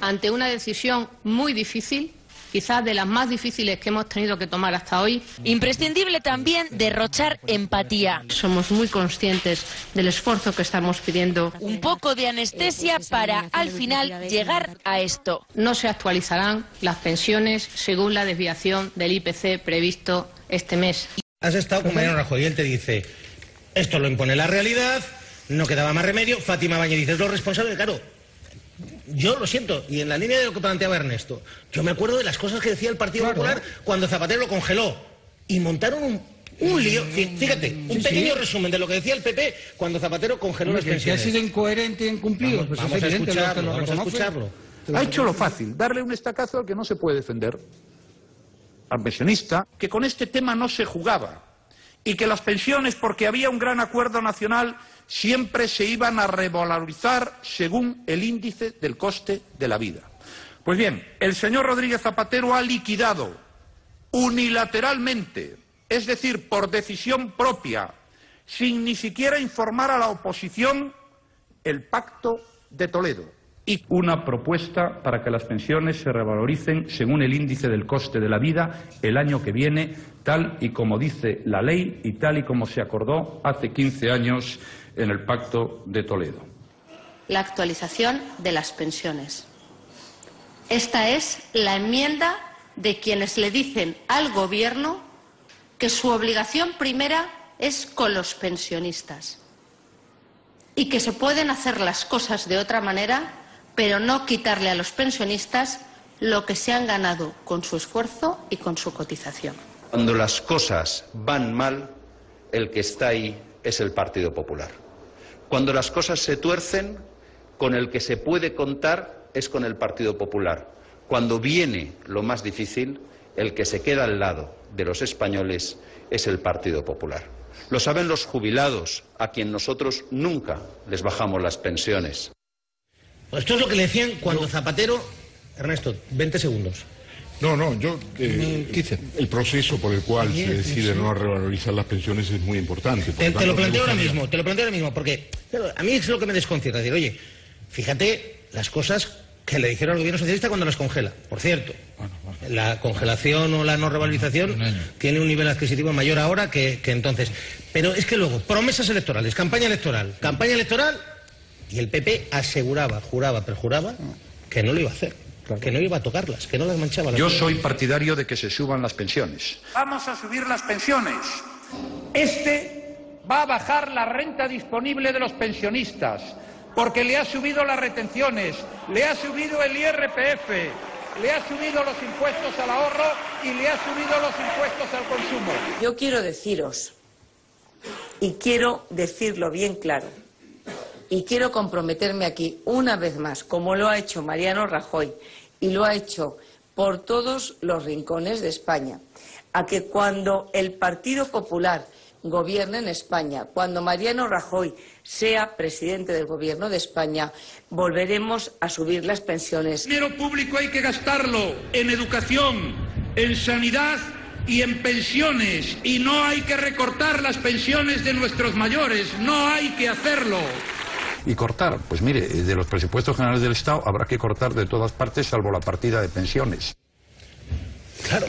ante una decisión muy difícil, quizás de las más difíciles que hemos tenido que tomar hasta hoy. Imprescindible también derrochar empatía. Somos muy conscientes del esfuerzo que estamos pidiendo. Un poco de anestesia para al final llegar a esto. No se actualizarán las pensiones según la desviación del IPC previsto este mes. Has estado con Mariano Rajoy y él te dice, esto lo impone la realidad, no quedaba más remedio. Fátima Bañez dice, es lo responsable, claro. Yo lo siento, y en la línea de lo que planteaba Ernesto, yo me acuerdo de las cosas que decía el Partido Popular cuando Zapatero lo congeló y montaron un, un lío. Fí- Fíjate, un pequeño resumen de lo que decía el PP cuando Zapatero congeló las Que, que ha pensiones. sido incoherente y incumplido. Vamos, pues es a te escucharlo, lo vamos a escucharlo. Ha hecho lo fácil, darle un estacazo al que no se puede defender, al pensionista, que con este tema no se jugaba y que las pensiones, porque había un gran acuerdo nacional, siempre se iban a revalorizar según el índice del coste de la vida. Pues bien, el señor Rodríguez Zapatero ha liquidado unilateralmente, es decir, por decisión propia, sin ni siquiera informar a la oposición, el pacto de Toledo y una propuesta para que las pensiones se revaloricen según el índice del coste de la vida el año que viene, tal y como dice la ley y tal y como se acordó hace 15 años en el pacto de Toledo. la actualización de las pensiones. Esta es la enmienda de quienes le dicen al Gobierno que su obligación primera es con los pensionistas y que se pueden hacer las cosas de otra manera, pero no quitarle a los pensionistas lo que se han ganado con su esfuerzo y con su cotización. Cuando las cosas van mal, el que está ahí es el Partido Popular. Cuando las cosas se tuercen, con el que se puede contar es con el Partido Popular. Cuando viene lo más difícil, el que se queda al lado de los españoles es el Partido Popular. Lo saben los jubilados, a quien nosotros nunca les bajamos las pensiones. Pues esto es lo que le decían cuando Zapatero... Ernesto, 20 segundos. No, no, yo. eh, el proceso por el cual se decide no revalorizar las pensiones es muy importante. Por Te, lo planteo ahora mismo, te lo planteo ahora mismo, porque claro, a mí es lo que me desconcierta. Decir, oye, fíjate las cosas que le dijeron al gobierno socialista cuando las congela. Por cierto, la congelación o la no revalorización tiene un nivel adquisitivo mayor ahora que, que entonces. Pero es que luego, promesas electorales, campaña electoral, campaña electoral, y el PP aseguraba, juraba, perjuraba que no lo iba a hacer, que no iba a tocarlas, que no las manchaba. las Yo soy partidario de que se suban las pensiones. Vamos a subir las pensiones. Este va a bajar la renta disponible de los pensionistas, porque le ha subido las retenciones, le ha subido el IRPF, le ha subido los impuestos al ahorro y le ha subido los impuestos al consumo. Yo quiero deciros, y quiero decirlo bien claro, y quiero comprometerme aquí una vez más, como lo ha hecho Mariano Rajoy y lo ha hecho por todos los rincones de España, a que cuando el Partido Popular gobierne en España, cuando Mariano Rajoy sea presidente del Gobierno de España, volveremos a subir las pensiones. El dinero público hay que gastarlo en educación, en sanidad y en pensiones. Y no hay que recortar las pensiones de nuestros mayores, no hay que hacerlo. Y cortar, pues mire, de los presupuestos generales del Estado habrá que cortar de todas partes salvo la partida de pensiones. Claro.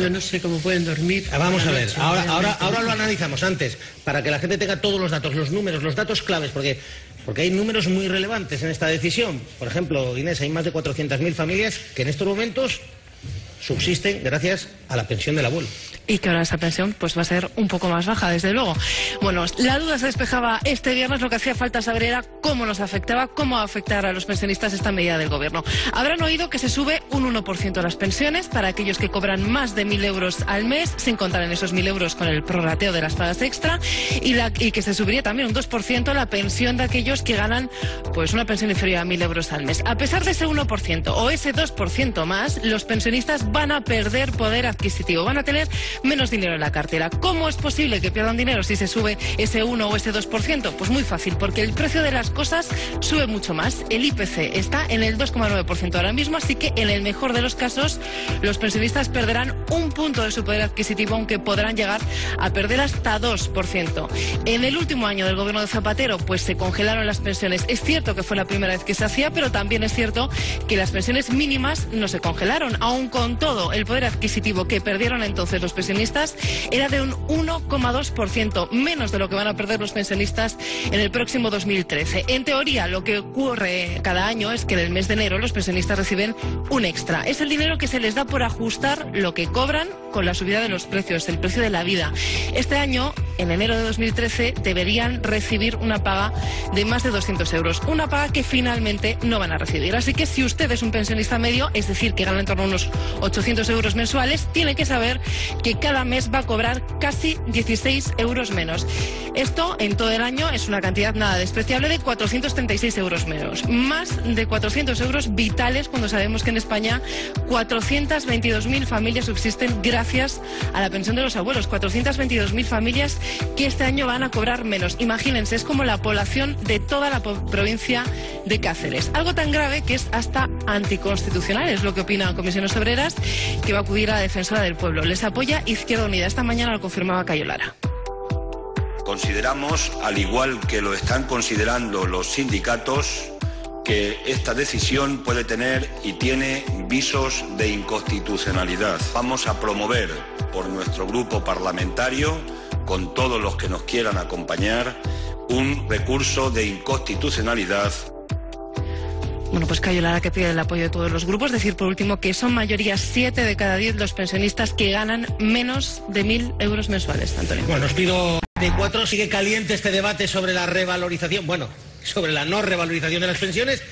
Yo no sé cómo pueden dormir. Ah, Vamos a ver, ahora, ahora, ahora lo analizamos antes, para que la gente tenga todos los datos, los números, los datos claves, porque, porque hay números muy relevantes en esta decisión. Por ejemplo, Inés, hay más de 400.000 familias que en estos momentos subsisten gracias a la pensión del abuelo. Y que ahora esa pensión pues va a ser un poco más baja, desde luego. Bueno, la duda se despejaba este viernes, lo que hacía falta saber era cómo nos afectaba, cómo va a afectar a los pensionistas esta medida del gobierno. Habrán oído que se sube un 1% las pensiones para aquellos que cobran más de 1.000 euros al mes, sin contar en esos 1.000 euros con el prorrateo de las pagas extra, y, la, y que se subiría también un 2% la pensión de aquellos que ganan pues una pensión inferior a 1.000 euros al mes. A pesar de ese 1% o ese 2% más, los pensionistas van a perder poder adquisitivo, van a tener menos dinero en la cartera. ¿Cómo es posible que pierdan dinero si se sube ese 1 o ese 2%? Pues muy fácil, porque el precio de las cosas sube mucho más. El IPC está en el 2,9% ahora mismo, así que en el mejor de los casos los pensionistas perderán un punto de su poder adquisitivo, aunque podrán llegar a perder hasta 2%. En el último año del gobierno de Zapatero, pues se congelaron las pensiones. Es cierto que fue la primera vez que se hacía, pero también es cierto que las pensiones mínimas no se congelaron. Aún con todo, el poder adquisitivo que perdieron entonces los pensionistas era de un 1,2%, menos de lo que van a perder los pensionistas en el próximo 2013. En teoría, lo que ocurre cada año es que en el mes de enero los pensionistas reciben un extra. Es el dinero que se les da por ajustar lo que cobran con la subida de los precios, el precio de la vida. Este año, en enero de 2013, deberían recibir una paga de más de 200 euros. Una paga que finalmente no van a recibir. Así que si usted es un pensionista medio, es decir, que gana en torno a unos 800 euros mensuales, tiene que saber que cada mes va a cobrar casi 16 euros menos. Esto en todo el año es una cantidad nada despreciable de 436 euros menos. Más de 400 euros vitales cuando sabemos que en España 422.000 familias subsisten gracias a la pensión de los abuelos. 422.000 familias que este año van a cobrar menos. Imagínense, es como la población de toda la provincia de Cáceres. Algo tan grave que es hasta anticonstitucional, es lo que opina Comisiones Obreras, que va a acudir a la defensora del pueblo. Les apoya Izquierda Unida. Esta mañana lo confirmaba Cayo Lara. Consideramos, al igual que lo están considerando los sindicatos, que esta decisión puede tener y tiene visos de inconstitucionalidad. Vamos a promover por nuestro grupo parlamentario, con todos los que nos quieran acompañar, un recurso de inconstitucionalidad bueno, pues Cayo Lara que pide el apoyo de todos los grupos. Decir, por último, que son mayoría 7 de cada 10 los pensionistas que ganan menos de 1.000 euros mensuales, Antonio. Bueno, os pido de cuatro. Sigue caliente este debate sobre la revalorización. Bueno, sobre la no revalorización de las pensiones.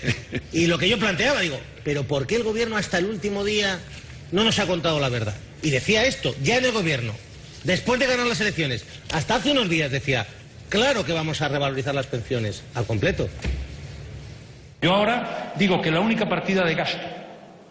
Y lo que yo planteaba, digo, pero ¿por qué el gobierno hasta el último día no nos ha contado la verdad? Y decía esto, ya en el gobierno, después de ganar las elecciones, hasta hace unos días decía, claro que vamos a revalorizar las pensiones al completo. Yo ahora digo que la única partida de gasto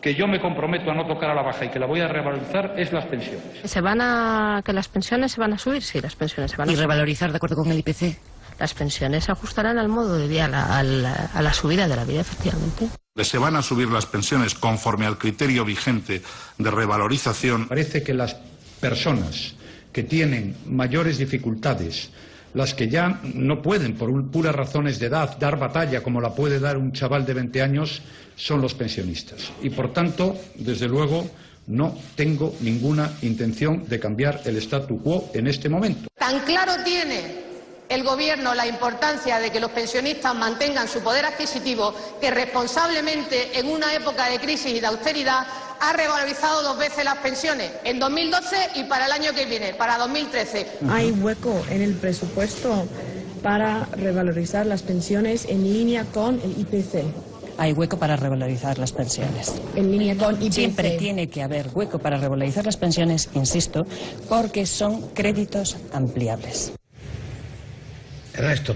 que yo me comprometo a no tocar a la baja y que la voy a revalorizar es las pensiones. ¿Se van a que las pensiones se van a subir? Sí, las pensiones se van a ¿Y subir. revalorizar de acuerdo con el IPC? Las pensiones se ajustarán al modo de vida, a la, a la- a la subida de la vida, efectivamente. Se van a subir las pensiones conforme al criterio vigente de revalorización. Parece que las personas que tienen mayores dificultades, las que ya no pueden, por puras razones de edad, dar batalla como la puede dar un chaval de 20 años, son los pensionistas. Y por tanto, desde luego, no tengo ninguna intención de cambiar el statu quo en este momento. Tan claro tiene el Gobierno la importancia de que los pensionistas mantengan su poder adquisitivo que responsablemente en una época de crisis y de austeridad ha revalorizado dos veces las pensiones, en 2012 y para el año que viene, para 2013. Hay hueco en el presupuesto para revalorizar las pensiones en línea con el IPC. Hay hueco para revalorizar las pensiones. En línea con IPC. Siempre tiene que haber hueco para revalorizar las pensiones, insisto, porque son créditos ampliables. Ernesto,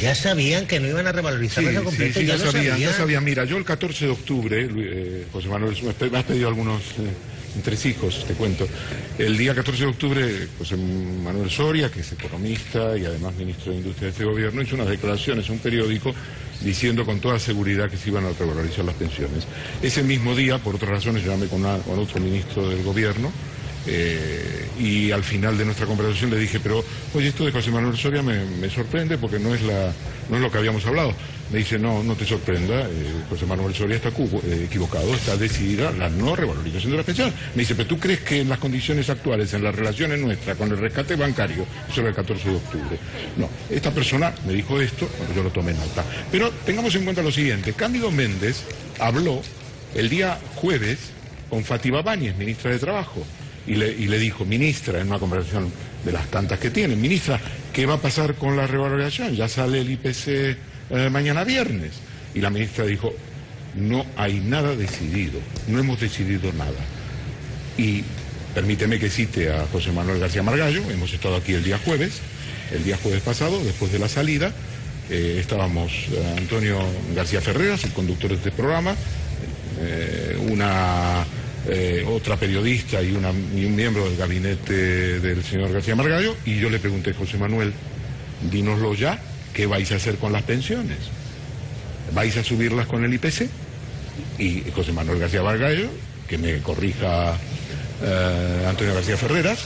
ya sabían que no iban a revalorizarlas Sí, sí, sí, ya, ya, sabían. ya sabía. Mira, yo el 14 de octubre, eh, José Manuel, me has pe- me has pedido algunos eh, entresijos, te cuento. El día 14 de octubre, José Manuel Soria, que es economista y además ministro de Industria de este gobierno, hizo unas declaraciones a un periódico diciendo con toda seguridad que se iban a revalorizar las pensiones. Ese mismo día, por otras razones, yo llamé con, una- con otro ministro del gobierno. Eh, y al final de nuestra conversación le dije, pero oye, esto de José Manuel Soria me, sorprende porque no es, la, no es lo que habíamos hablado. Me dice, no, no te sorprenda, eh, José Manuel Soria está eh, equivocado, está decidida la no revalorización de las pensiones. Me dice, pero tú crees que en las condiciones actuales, en las relaciones nuestras con el rescate bancario, eso era el 14 de octubre. No, esta persona me dijo esto, yo lo tomé nota. Pero tengamos en cuenta lo siguiente, Cándido Méndez habló el día jueves con Fátima Báñez, ministra de Trabajo, y le, y le dijo, ministra, en una conversación de las tantas que tienen, ministra, ¿qué va a pasar con la revalorización? Ya sale el IPC eh, mañana viernes. Y la ministra dijo, no hay nada decidido, no hemos decidido nada. Y permíteme que cite a José Manuel García Margallo, hemos estado aquí el día jueves, el día jueves pasado, después de la salida, eh, estábamos eh, Antonio García Ferreras, el conductor de este programa, una eh, otra periodista y, una- un miembro del gabinete del señor García Margallo, y yo le pregunté, José Manuel, dínoslo ya, ¿qué vais a hacer con las pensiones? ¿Vais a subirlas con el IPC? Y José Manuel García Margallo, que me corrija eh, Antonio García Ferreras,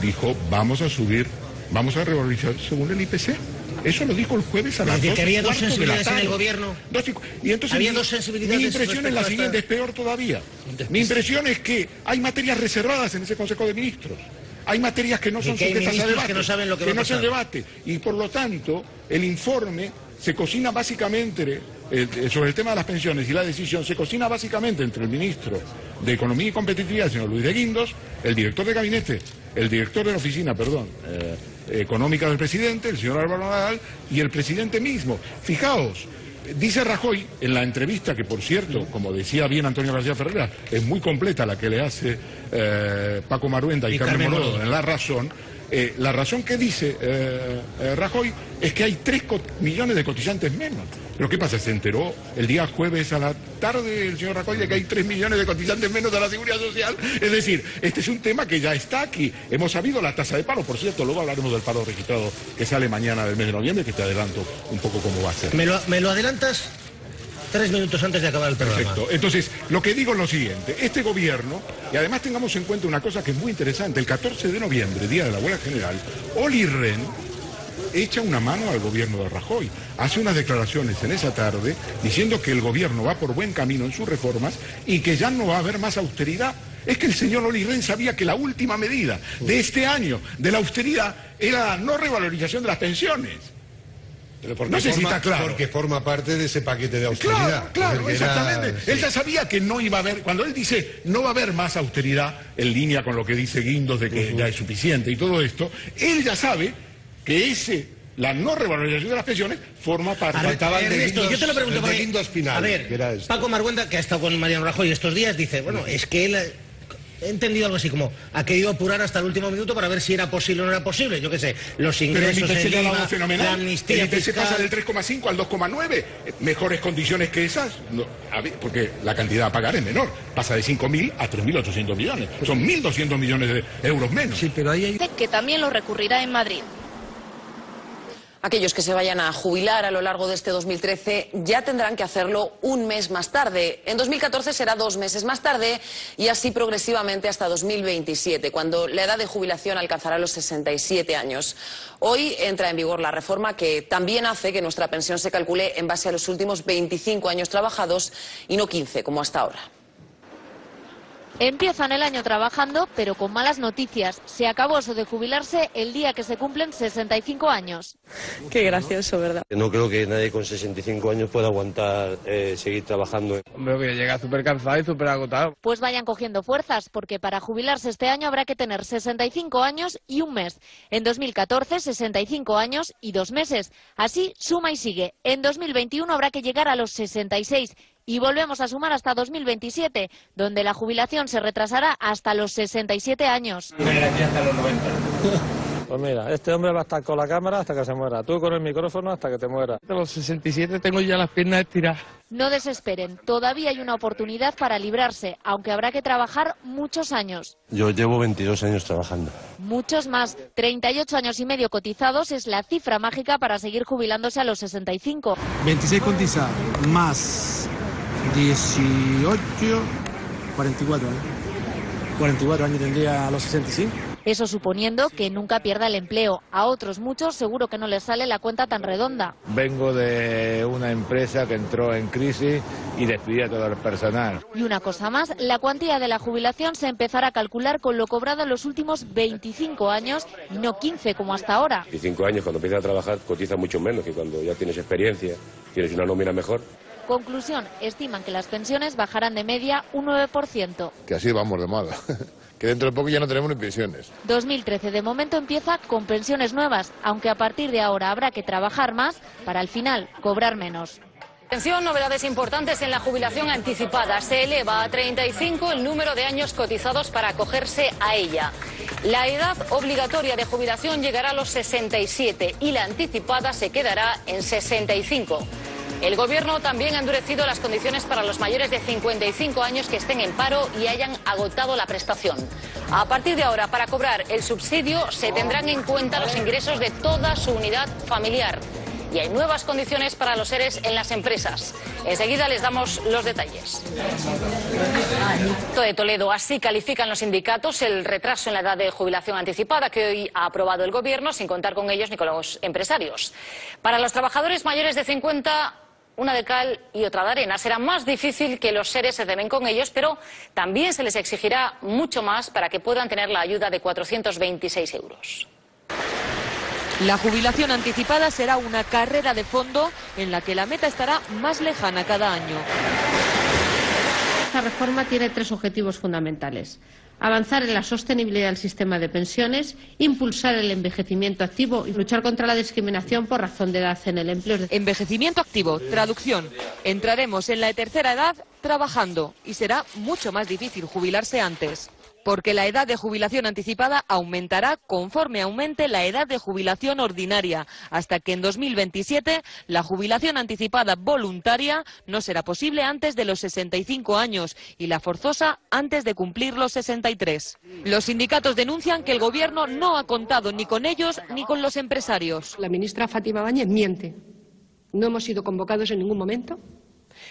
dijo, vamos a subir, vamos a revalorizar según el IPC. Eso lo dijo el jueves a las que había dos sensibilidades en el gobierno. Dos y entonces Había mi- dos sensibilidades Mi impresión es la siguiente, es peor todavía. Mi impresión es que hay materias reservadas en ese Consejo de Ministros. Hay materias que no son que sujetas a debate. que no saben lo que va no debate. Y por lo tanto, el informe se cocina básicamente eh, eh, sobre el tema de las pensiones y la decisión se cocina básicamente entre el ministro de Economía y Competitividad, el señor Luis de Guindos, el director de gabinete, el director de la oficina, perdón, eh, económica del presidente, el señor Álvaro Nadal, y el presidente mismo. Fijaos, dice Rajoy en la entrevista, que por cierto, como decía bien Antonio García Ferreira, es muy completa la que le hace eh, Paco Maruenda y, Y Carmen Carmen Morodo en La Razón, eh, la razón que dice eh, eh, Rajoy es que hay 3 millones de cotizantes menos. Pero ¿qué pasa? Se enteró el día jueves a la tarde el señor Rajoy de que hay 3 millones de cotizantes menos de la Seguridad Social. Es decir, este es un tema que ya está aquí. Hemos sabido la tasa de paro, por cierto, luego hablaremos del paro registrado que sale mañana del mes de noviembre, que te adelanto un poco cómo va a ser. ¿Me lo, me lo adelantas tres minutos antes de acabar el programa? Perfecto. Entonces, lo que digo es lo siguiente. Este gobierno, y además tengamos en cuenta una cosa que es muy interesante, el 14 de noviembre, día de la huelga general, Oli Rehn echa una mano al gobierno de Rajoy. Hace unas declaraciones en esa tarde diciendo que el gobierno va por buen camino en sus reformas y que ya no va a haber más austeridad. Es que el señor Oli Rehn sabía que la última medida de este año de la austeridad era la no revalorización de las pensiones. Pero porque No sé si forma- está claro. Porque forma parte de ese paquete de austeridad. Claro, era- exactamente. sí. Él ya sabía que no iba a haber, cuando él dice no va a haber más austeridad, en línea con lo que dice Guindos de que ya es suficiente y todo esto, él ya sabe que ese, la no revalorización de las pensiones, forma parte. A ver, Ernesto, yo te lo pregunto porque, a ver. Paco Marguenda, que ha estado con Mariano Rajoy estos días, dice, bueno, es que él he entendido algo así como ha querido apurar hasta el último minuto para ver si era posible o no era posible. Yo qué sé, los ingresos, un fenomenal. la amnistía fiscal. pasa del 3,5 al 2,9. Mejores condiciones que esas. No, a ver, porque la cantidad a pagar es menor. Pasa de 5.000 a 3.800 millones. Son 1.200 millones de euros menos. Sí, pero ahí hay... que también lo recurrirá en Madrid. Aquellos que se vayan a jubilar a lo largo de este 2013 ya tendrán que hacerlo un mes más tarde. En 2014 será dos meses más tarde y así progresivamente hasta 2027, cuando la edad de jubilación alcanzará los 67 años. Hoy entra en vigor la reforma que también hace que nuestra pensión se calcule en base a los últimos 25 años trabajados y no 15 como hasta ahora. Empiezan el año trabajando, pero con malas noticias. Se acabó eso de jubilarse el día que se cumplen 65 años. Qué gracioso, ¿verdad? No creo que nadie con 65 años pueda aguantar eh, seguir trabajando. Hombre, que llega súper cansado y súper agotado. Pues vayan cogiendo fuerzas, porque para jubilarse este año habrá que tener 65 años y un mes. En 2014, 65 años y dos meses. Así suma y sigue. En 2021 habrá que llegar a los 66. Y volvemos a sumar hasta 2027, donde la jubilación se retrasará hasta los 67 años. Pues mira, este hombre va a estar con la cámara hasta que se muera. Tú con el micrófono hasta que te mueras. A los 67 tengo ya las piernas estiradas. No desesperen, todavía hay una oportunidad para librarse, aunque habrá que trabajar muchos años. Yo llevo 22 años trabajando. Muchos más. 38 años y medio cotizados es la cifra mágica para seguir jubilándose a los 65. 26 cotizados más 18, 44 años. 44 años tendría a los 65. Eso suponiendo que nunca pierda el empleo. A otros muchos seguro que no les sale la cuenta tan redonda. Vengo de una empresa que entró en crisis y despidió a todo el personal. Y una cosa más, la cuantía de la jubilación se empezará a calcular con lo cobrado en los últimos 25 años y no 15 como hasta ahora. 25 años, cuando empiezas a trabajar, cotiza mucho menos que cuando ya tienes experiencia, tienes una nómina mejor. Conclusión, estiman que las pensiones bajarán de media un 9%. Que así vamos de mala. que dentro de poco ya no tenemos ni pensiones. 2013 de momento empieza con pensiones nuevas, aunque a partir de ahora habrá que trabajar más para al final cobrar menos. Atención, novedades importantes en la jubilación anticipada. Se eleva a 35 el número de años cotizados para acogerse a ella. La edad obligatoria de jubilación llegará a los 67 y la anticipada se quedará en 65. El Gobierno también ha endurecido las condiciones para los mayores de 55 años que estén en paro y hayan agotado la prestación. A partir de ahora, para cobrar el subsidio, se tendrán en cuenta los ingresos de toda su unidad familiar. Y hay nuevas condiciones para los seres en las empresas. Enseguida les damos los detalles. de Toledo, así califican los sindicatos el retraso en la edad de jubilación anticipada que hoy ha aprobado el Gobierno, sin contar con ellos ni con los empresarios. Para los trabajadores mayores de 50, una de cal y otra de arena. Será más difícil que los seres se deben con ellos, pero también se les exigirá mucho más para que puedan tener la ayuda de 426 euros. La jubilación anticipada será una carrera de fondo en la que la meta estará más lejana cada año. Esta reforma tiene tres objetivos fundamentales. Avanzar en la sostenibilidad del sistema de pensiones, impulsar el envejecimiento activo y luchar contra la discriminación por razón de edad en el empleo. Envejecimiento activo, traducción. Entraremos en la tercera edad trabajando y será mucho más difícil jubilarse antes porque la edad de jubilación anticipada aumentará conforme aumente la edad de jubilación ordinaria, hasta que en 2027 la jubilación anticipada voluntaria no será posible antes de los 65 años y la forzosa antes de cumplir los 63. Los sindicatos denuncian que el Gobierno no ha contado ni con ellos ni con los empresarios. La ministra Fátima Báñez miente. No hemos sido convocados en ningún momento.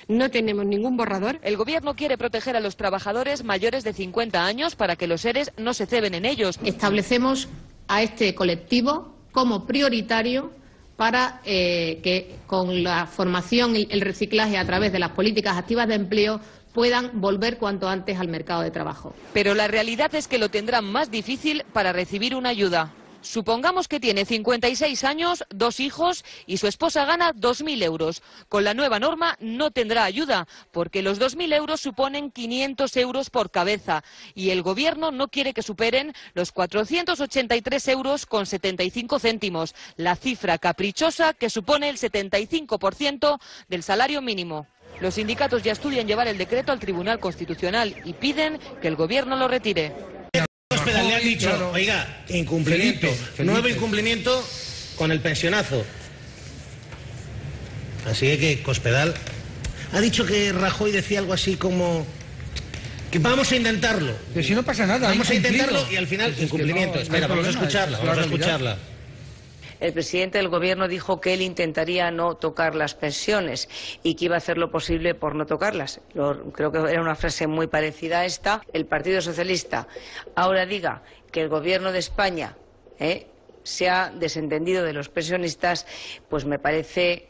No tenemos ningún borrador. El Gobierno quiere proteger a los trabajadores mayores de 50 años para que los seres no se ceben en ellos. Establecemos a este colectivo como prioritario para eh, que con la formación y el reciclaje a través de las políticas activas de empleo puedan volver cuanto antes al mercado de trabajo. Pero la realidad es que lo tendrán más difícil para recibir una ayuda. Supongamos que tiene 56 años, dos hijos y su esposa gana 2.000 euros. Con la nueva norma no tendrá ayuda, porque los 2.000 euros suponen 500 euros por cabeza y el Gobierno no quiere que superen los 483 euros con 75 céntimos, la cifra caprichosa que supone el 75% del salario mínimo. Los sindicatos ya estudian llevar el decreto al Tribunal Constitucional y piden que el Gobierno lo retire. Cospedal le han dicho, oiga, incumplimiento, nuevo incumplimiento con el pensionazo. Así que Cospedal ha dicho que Rajoy decía algo así como que vamos a intentarlo. Que si no pasa nada. Vamos a intentarlo y al final incumplimiento. Espera, vamos a escucharla, vamos a escucharla. El presidente del Gobierno dijo que él intentaría no tocar las pensiones y que iba a hacer lo posible por no tocarlas. creo que era una frase muy parecida a esta. El Partido Socialista ahora diga que el Gobierno de España eh, se ha desentendido de los pensionistas, pues me parece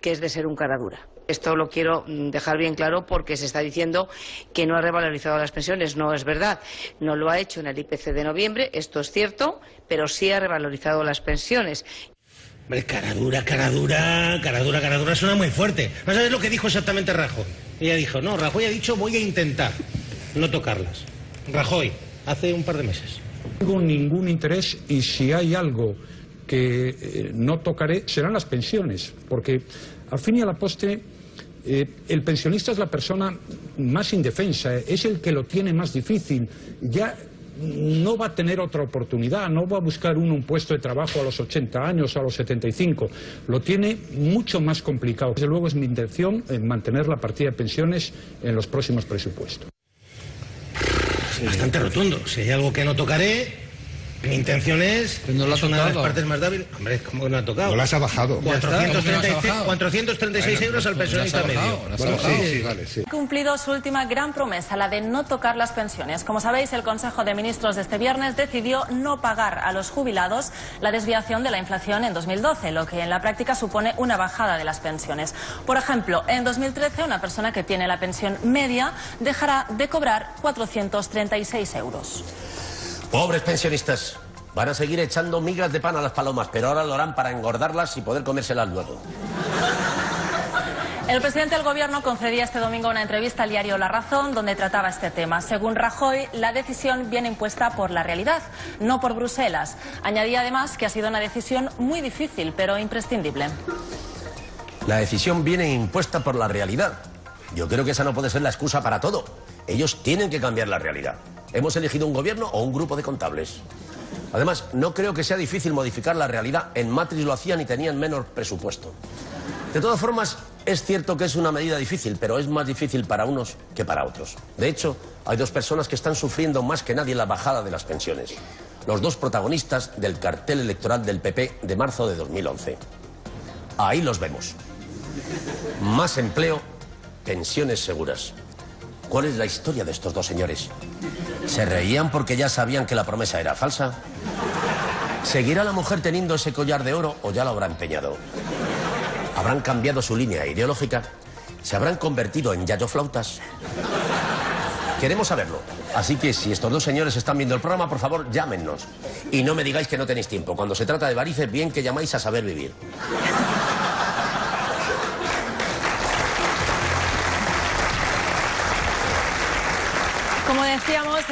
que es de ser un cara dura. Esto lo quiero dejar bien claro porque se está diciendo que no ha revalorizado las pensiones. No es verdad. No lo ha hecho en el IPC de noviembre, esto es cierto, pero sí ha revalorizado las pensiones. Hombre, cara dura, cara dura, cara dura, cara dura suena muy fuerte. ¿No sabes lo que dijo exactamente Rajoy? Ella dijo, no, Rajoy ha dicho voy a intentar no tocarlas. Rajoy, hace un par de meses. No tengo ningún interés y si hay algo que eh, no tocaré serán las pensiones, porque al fin y a la postre eh, el pensionista es la persona más indefensa, es el que lo tiene más difícil. Ya no va a tener otra oportunidad, no va a buscar uno un puesto de trabajo a los 80 años a los 75. Lo tiene mucho más complicado. Desde luego es mi intención eh, mantener la partida de pensiones en los próximos presupuestos. Bastante rotundo. Si hay algo que no tocaré, mi intención es, no es una de las partes más débiles. Hombre, ¿cómo que no ha tocado? No las ha bajado. 436, 436 euros al pensionista medio. Bueno, sí, sí, vale, sí. Ha cumplido su última gran promesa, la de no tocar las pensiones. Como sabéis, el Consejo de Ministros de este viernes decidió no pagar a los jubilados la desviación de la inflación en 2012, lo que en la práctica supone una bajada de las pensiones. Por ejemplo, en 2013, una persona que tiene la pensión media dejará de cobrar 436 euros. Pobres pensionistas. Van a seguir echando migas de pan a las palomas, pero ahora lo harán para engordarlas y poder comérselas luego. El presidente del Gobierno concedía este domingo una entrevista al diario La Razón donde trataba este tema. Según Rajoy, la decisión viene impuesta por la realidad, no por Bruselas. Añadía además que ha sido una decisión muy difícil, pero imprescindible. La decisión viene impuesta por la realidad. Yo creo que esa no puede ser la excusa para todo. Ellos tienen que cambiar la realidad. Hemos elegido un gobierno o un grupo de contables. Además, no creo que sea difícil modificar la realidad. En Matrix lo hacían y tenían menos presupuesto. De todas formas, Es cierto que es una medida difícil, pero es más difícil para unos que para otros. De hecho, hay dos personas que están sufriendo más que nadie la bajada de las pensiones. Los dos protagonistas del cartel electoral del PP de marzo de 2011. Ahí los vemos. Más empleo, pensiones seguras. ¿Cuál es la historia de estos dos señores? ¿Se reían porque ya sabían que la promesa era falsa? ¿Seguirá la mujer teniendo ese collar de oro o ya lo habrá empeñado? ¿Habrán cambiado su línea ideológica? ¿Se habrán convertido en yayoflautas? Queremos saberlo. Así que si estos dos señores están viendo el programa, por favor, llámennos. Y no me digáis que no tenéis tiempo. Cuando se trata de varices, bien que llamáis a saber vivir.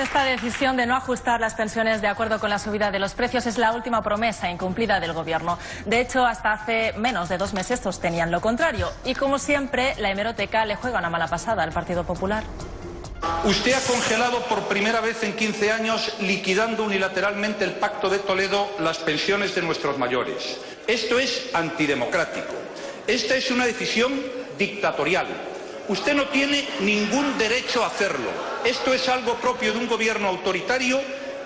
Esta decisión de no ajustar las pensiones de acuerdo con la subida de los precios es la última promesa incumplida del Gobierno. De hecho, hasta hace menos de dos meses sostenían lo contrario. Y como siempre, la hemeroteca le juega una mala pasada al Partido Popular. Usted ha congelado por primera vez en 15 años, liquidando unilateralmente el Pacto de Toledo, las pensiones de nuestros mayores. Esto es antidemocrático. Esta es una decisión dictatorial. Usted no tiene ningún derecho a hacerlo. Esto es algo propio de un gobierno autoritario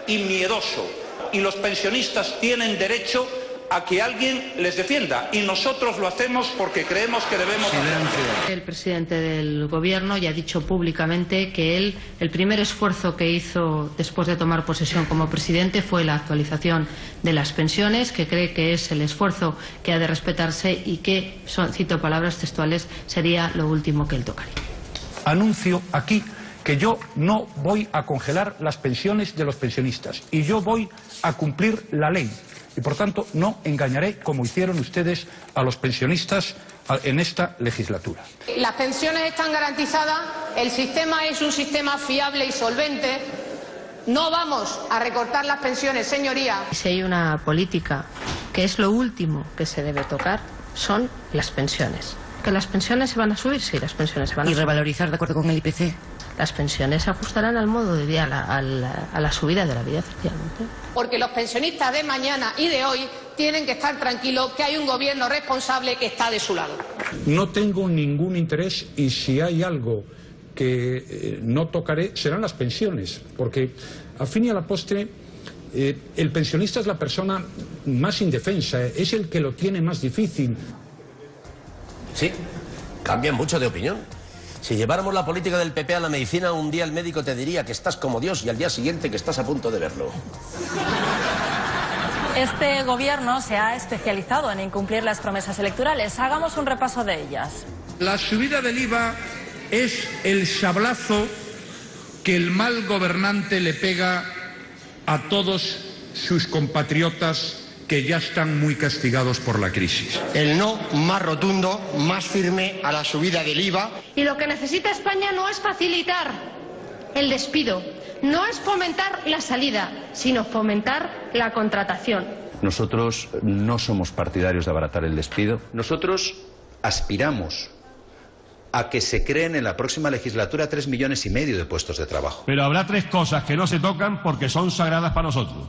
y miedoso. Y los pensionistas tienen derecho a que alguien les defienda. Y nosotros lo hacemos porque creemos que debemos hacerlo. El presidente del Gobierno ya ha dicho públicamente que él, el primer esfuerzo que hizo después de tomar posesión como presidente fue la actualización de las pensiones, que cree que es el esfuerzo que ha de respetarse y que, son- cito palabras textuales, sería lo último que él tocaría. Anuncio aquí que yo no voy a congelar las pensiones de los pensionistas y yo voy a cumplir la ley. Y por tanto no engañaré como hicieron ustedes a los pensionistas en esta legislatura. Las pensiones están garantizadas, el sistema es un sistema fiable y solvente. No vamos a recortar las pensiones, señoría. Si hay una política que es lo último que se debe tocar, son las pensiones. ¿Que las pensiones se van a subir? Sí, las pensiones se van a ¿Y subir. revalorizar de acuerdo con el IPC? Las pensiones se ajustarán al modo de vida, a la, a la- a la subida de la vida, efectivamente. Porque los pensionistas de mañana y de hoy tienen que estar tranquilos que hay un gobierno responsable que está de su lado. No tengo ningún interés y si hay algo que eh, no tocaré serán las pensiones, porque a fin y a la postre eh, el pensionista es la persona más indefensa, eh, es el que lo tiene más difícil. Sí, cambian mucho de opinión. Si lleváramos la política del PP a la medicina, un día el médico te diría que estás como Dios y al día siguiente que estás a punto de verlo. Este Gobierno se ha especializado en incumplir las promesas electorales. Hagamos un repaso de ellas. La subida del IVA es el sablazo que el mal gobernante le pega a todos sus compatriotas que ya están muy castigados por la crisis. El no más rotundo, más firme a la subida del IVA. Y lo que necesita España no es facilitar el despido, no es fomentar la salida, sino fomentar la contratación. Nosotros no somos partidarios de abaratar el despido. Nosotros aspiramos a que se creen en la próxima legislatura tres millones y medio de puestos de trabajo. Pero habrá tres cosas que no se tocan porque son sagradas para nosotros.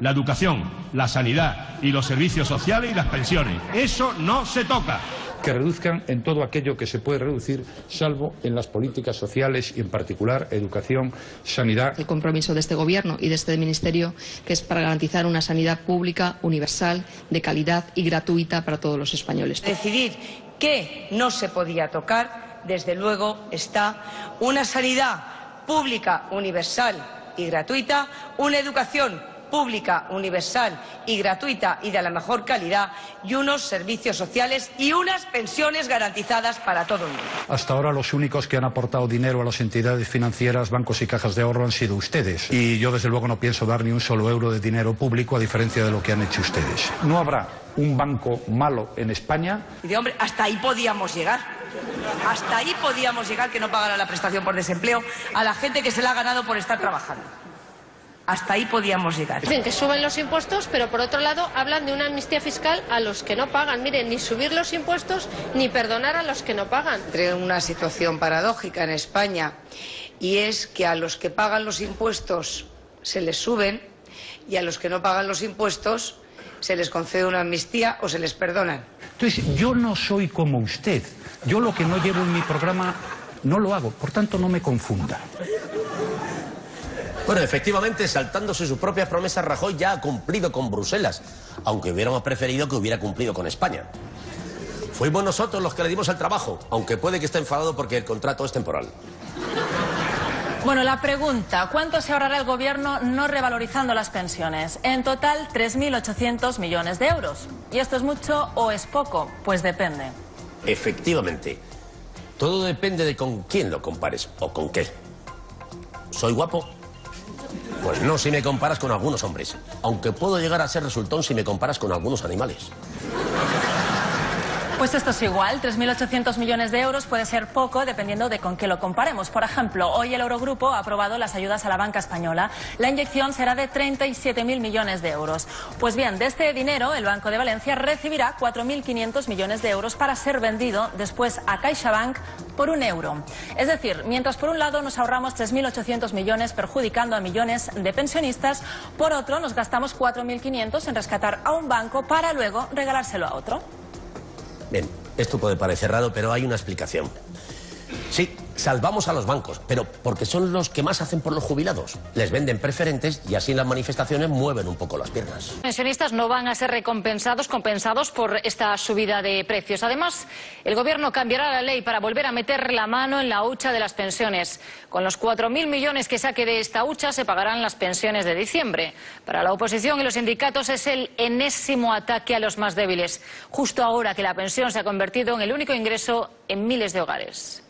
La educación, la sanidad y los servicios sociales y las pensiones. Eso no se toca. Que reduzcan en todo aquello que se puede reducir, salvo en las políticas sociales y en particular educación, sanidad. El compromiso de este Gobierno y de este Ministerio, que es para garantizar una sanidad pública, universal, de calidad y gratuita para todos los españoles. Decidir qué no se podía tocar, desde luego está una sanidad pública, universal y gratuita, una educación pública, universal y gratuita y de la mejor calidad y unos servicios sociales y unas pensiones garantizadas para todo el mundo. Hasta ahora los únicos que han aportado dinero a las entidades financieras, bancos y cajas de ahorro han sido ustedes. Y yo desde luego no pienso dar ni un solo euro de dinero público a diferencia de lo que han hecho ustedes. No habrá un banco malo en España Y de hombre, hasta ahí podíamos llegar. Hasta ahí podíamos llegar que no pagara la prestación por desempleo a la gente que se la ha ganado por estar trabajando. Hasta ahí podíamos llegar. Dicen que suben los impuestos, pero por otro lado hablan de una amnistía fiscal a los que no pagan. Miren, ni subir los impuestos ni perdonar a los que no pagan. Entre una situación paradójica en España y es que a los que pagan los impuestos se les suben y a los que no pagan los impuestos se les concede una amnistía o se les perdonan. Entonces, yo no soy como usted. Yo lo que no llevo en mi programa no lo hago. Por tanto, no me confunda. Bueno, efectivamente, saltándose sus propias promesas, Rajoy ya ha cumplido con Bruselas, aunque hubiéramos preferido que hubiera cumplido con España. Fuimos nosotros los que le dimos el trabajo, aunque puede que esté enfadado porque el contrato es temporal. Bueno, la pregunta, ¿cuánto se ahorrará el gobierno no revalorizando las pensiones? En total, 3.800 millones de euros. ¿Y esto es mucho o es poco? Pues depende. Efectivamente. Todo depende de con quién lo compares o con qué. ¿Soy guapo? Pues no si me comparas con algunos hombres. Aunque puedo llegar a ser resultón si me comparas con algunos animales. Pues esto es igual, 3.800 millones de euros puede ser poco dependiendo de con qué lo comparemos. Por ejemplo, hoy el Eurogrupo ha aprobado las ayudas a la banca española. La inyección será de 37.000 millones de euros. Pues bien, de este dinero el Banco de Valencia recibirá 4.500 millones de euros para ser vendido después a CaixaBank por un euro. Es decir, mientras por un lado nos ahorramos 3.800 millones perjudicando a millones de pensionistas, por otro nos gastamos 4.500 en rescatar a un banco para luego regalárselo a otro. Bien, esto puede parecer raro, pero hay una explicación. Sí, salvamos a los bancos, pero porque son los que más hacen por los jubilados. Les venden preferentes y así las manifestaciones mueven un poco las piernas. Los pensionistas no van a ser recompensados, compensados por esta subida de precios. Además, el Gobierno cambiará la ley para volver a meter la mano en la hucha de las pensiones. Con los 4.000 millones que saque de esta hucha se pagarán las pensiones de diciembre. Para la oposición y los sindicatos es el enésimo ataque a los más débiles, justo ahora que la pensión se ha convertido en el único ingreso en miles de hogares.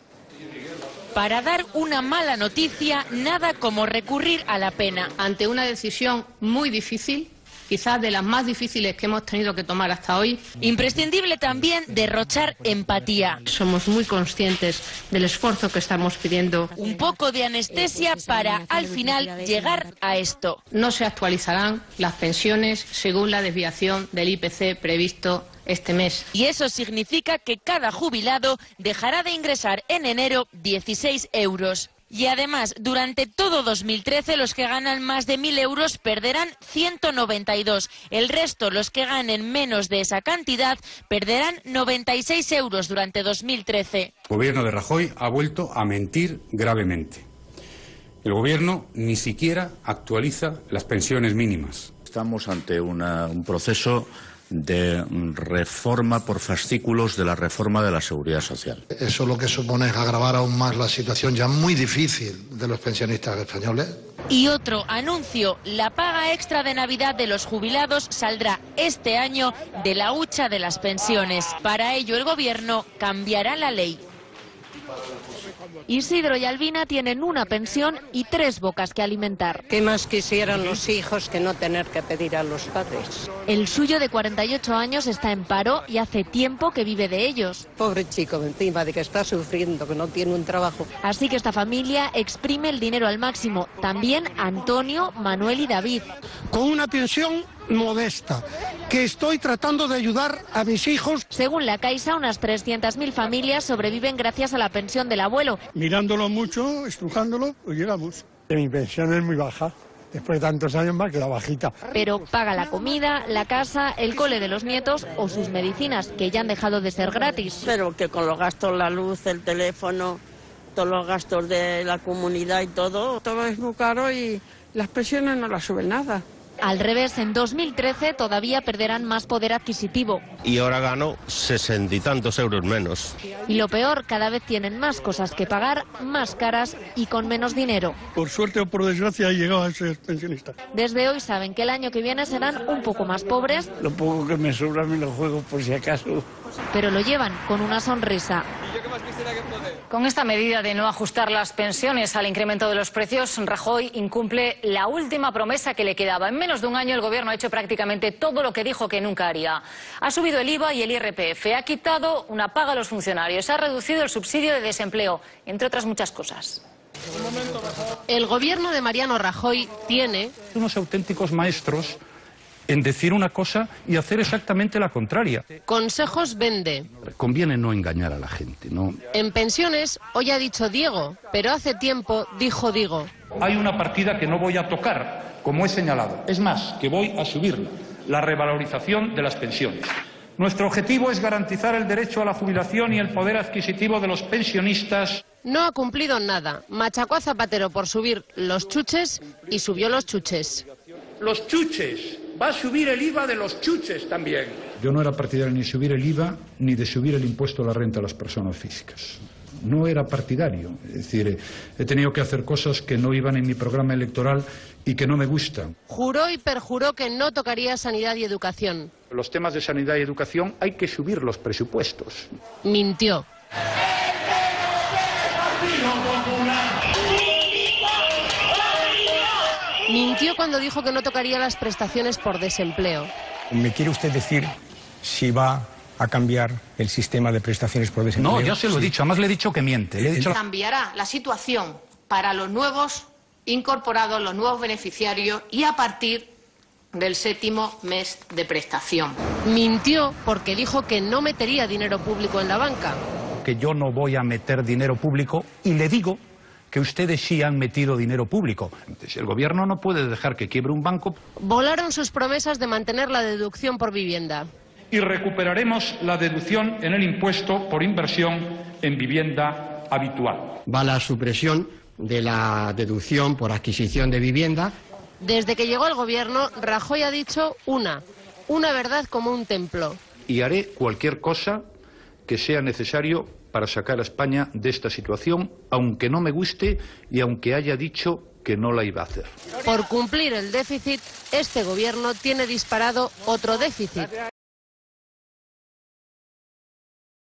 Para dar una mala noticia, nada como recurrir a la pena. Ante una decisión muy difícil, quizás de las más difíciles que hemos tenido que tomar hasta hoy. Imprescindible también derrochar empatía. Somos muy conscientes del esfuerzo que estamos pidiendo. Un poco de anestesia para, al final, llegar a esto. No se actualizarán las pensiones según la desviación del IPC previsto este mes. Y eso significa que cada jubilado dejará de ingresar en enero 16 euros. Y además, durante todo 2013, los que ganan más de 1.000 euros perderán 192. El resto, los que ganen menos de esa cantidad, perderán 96 euros durante 2013. El gobierno de Rajoy ha vuelto a mentir gravemente. El gobierno ni siquiera actualiza las pensiones mínimas. Estamos ante una- un proceso de reforma por fascículos de la reforma de la seguridad social. Eso lo que supone es agravar aún más la situación ya muy difícil de los pensionistas españoles. Y otro anuncio, la paga extra de Navidad de los jubilados saldrá este año de la hucha de las pensiones. Para ello el gobierno cambiará la ley. Isidro y Albina tienen una pensión y tres bocas que alimentar. ¿Qué más quisieran los hijos que no tener que pedir a los padres? El suyo de 48 años está en paro y hace tiempo que vive de ellos. Pobre chico, encima de que está sufriendo, que no tiene un trabajo. Así que esta familia exprime el dinero al máximo. También Antonio, Manuel y David. Con una pensión modesta, que estoy tratando de ayudar a mis hijos. Según la Caixa, unas 300.000 familias sobreviven gracias a la pensión del abuelo. Mirándolo mucho, estrujándolo, pues llegamos. Mi pensión es muy baja. Después de tantos años me ha quedado bajita. Pero paga la comida, la casa, el cole de los nietos o sus medicinas, que ya han dejado de ser gratis. Pero que con los gastos, la luz, el teléfono, todos los gastos de la comunidad y todo, todo es muy caro y las pensiones no las suben nada. Al revés, en 2013 todavía perderán más poder adquisitivo. Y ahora gano sesenta y tantos euros menos. Y lo peor, cada vez tienen más cosas que pagar, más caras y con menos dinero. Por suerte o por desgracia he llegado a ser pensionista. Desde hoy saben que el año que viene serán un poco más pobres, Lo poco que me sobra me lo juego por si acaso. pero lo llevan con una sonrisa. Con esta medida de no ajustar las pensiones al incremento de los precios, Rajoy incumple la última promesa que le quedaba. En menos de un año el Gobierno ha hecho prácticamente todo lo que dijo que nunca haría. Ha subido el IVA y el IRPF, ha quitado una paga a los funcionarios, ha reducido el subsidio de desempleo, entre otras muchas cosas. El gobierno de Mariano Rajoy tiene Unos auténticos maestros en decir una cosa y hacer exactamente la contraria. consejos vende. Conviene no engañar a la gente, ¿no? En pensiones, hoy ha dicho Diego, pero hace tiempo dijo Digo. Hay una partida que no voy a tocar, como he señalado. Es más, que voy a subirla, la revalorización de las pensiones. Nuestro objetivo es garantizar el derecho a la jubilación y el poder adquisitivo de los pensionistas. No ha cumplido nada. Machacó a Zapatero por subir los chuches y subió los chuches. Los chuches. Va a subir el IVA de los chuches también. Yo no era partidario ni de subir el IVA ni de subir el impuesto a la renta a las personas físicas. No era partidario. Es decir, he tenido que hacer cosas que no iban en mi programa electoral y que no me gustan. Juró y perjuró que no tocaría sanidad y educación. Los temas de sanidad y educación hay que subir los presupuestos. Mintió. Mintió cuando dijo que no tocaría las prestaciones por desempleo. ¿Me quiere usted decir si va a cambiar el sistema de prestaciones por desempleo? No, ya se lo he dicho, además le he dicho que miente. Le he dicho... Cambiará la situación para los nuevos incorporados, los nuevos beneficiarios y a partir del séptimo mes de prestación. Mintió porque dijo que no metería dinero público en la banca. Que yo no voy a meter dinero público y le digo que ustedes sí han metido dinero público. El gobierno no puede dejar que quiebre un banco. Volaron sus promesas de mantener la deducción por vivienda. Y recuperaremos la deducción en el impuesto por inversión en vivienda habitual. Va la supresión de la deducción por adquisición de vivienda. Desde que llegó al gobierno, Rajoy ha dicho una, una verdad como un templo. Y haré cualquier cosa que sea necesario para sacar a España de esta situación, aunque no me guste y aunque haya dicho que no la iba a hacer. Por cumplir el déficit, este gobierno tiene disparado otro déficit.